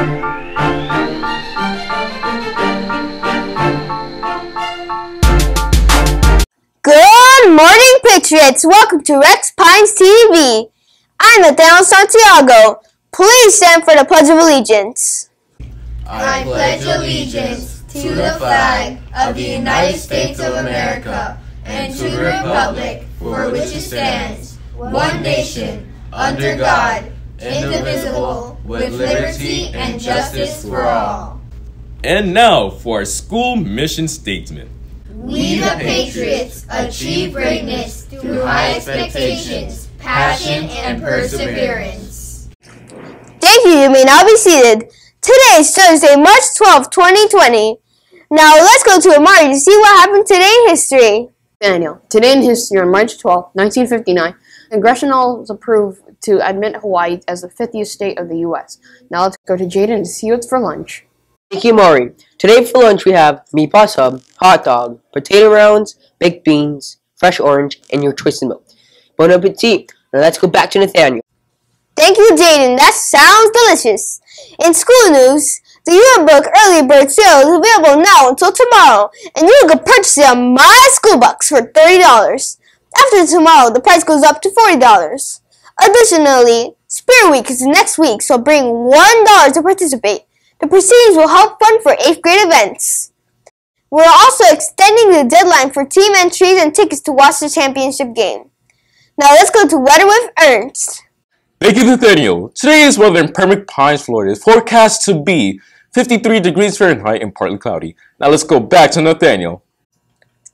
Good morning, Patriots. Welcome to Rex Pines TV. I'm Nathaniel Santiago. Please stand for the Pledge of Allegiance. I pledge allegiance to the flag of the United States of America and to the republic for which it stands, one nation, under God indivisible, with liberty and justice for all. And now for our school mission statement. We the Patriots achieve greatness through high expectations, passion, and perseverance. Thank you. You may now be seated. Today is Thursday, March 12, 2020. Now let's go to Amari to see what happened today in history. Daniel. Today in history, on March 12, 1959, congressionals approved to admit Hawaii as the 50th state of the U.S. Now let's go to Jaden to see what's for lunch. Thank you, Maury. Today for lunch we have meatball sub, hot dog, potato rounds, baked beans, fresh orange, and your twisted milk. Bon appetit. Now let's go back to Nathaniel. Thank you, Jaden. That sounds delicious. In school news, the yearbook early bird sale is available now until tomorrow, and you can purchase it on My School Bucks for $30. After tomorrow, the price goes up to $40. Additionally, Spirit Week is next week, so bring $1 to participate. The proceeds will help fund for 8th grade events. We're also extending the deadline for team entries and tickets to watch the championship game. Now let's go to weather with Ernst. Thank you, Nathaniel. Today's weather in Pembroke Pines, Florida is forecast to be 53 degrees Fahrenheit and partly cloudy. Now let's go back to Nathaniel.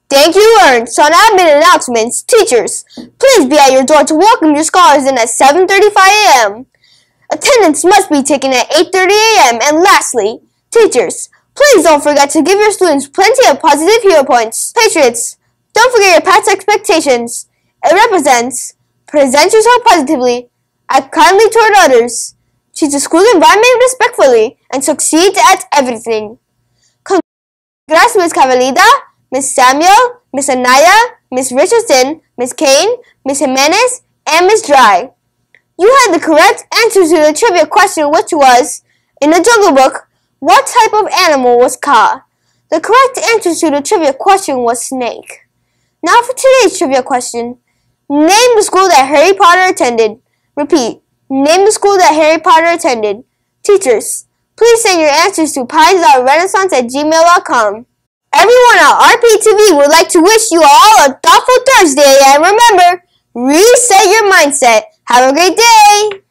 Thank you, Ernst. On admin announcements, teachers, please be at your door to welcome your scholars in at 7.35 a.m. Attendance must be taken at 8.30 a.m. And lastly, teachers, please don't forget to give your students plenty of positive hero points. Patriots, don't forget your PATS expectations. It represents present yourself positively, act kindly toward others, treat the school environment respectfully, and succeed at everything. Congrats, Ms. Cavalida, Ms. Samuel, Miss Anaya, Miss Richardson, Miss Kane, Miss Jimenez, and Miss Dry. You had the correct answer to the trivia question, which was, in the Jungle Book, what type of animal was Kaa? The correct answer to the trivia question was snake. Now for today's trivia question. Name the school that Harry Potter attended. Repeat. Name the school that Harry Potter attended. Teachers, please send your answers to pines.renaissance at gmail.com. Everyone at RPTV would like to wish you all a thoughtful Thursday and remember, reset your mindset. Have a great day!